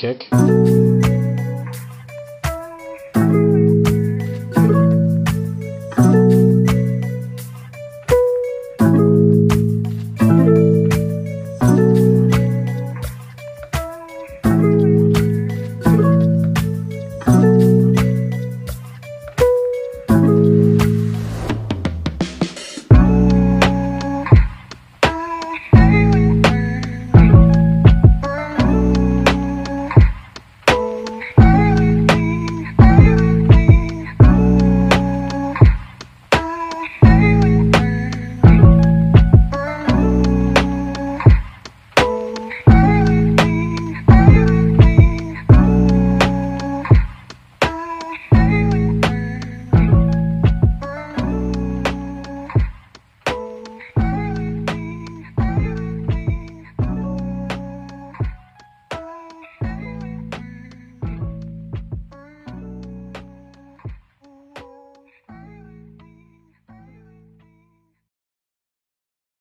kick.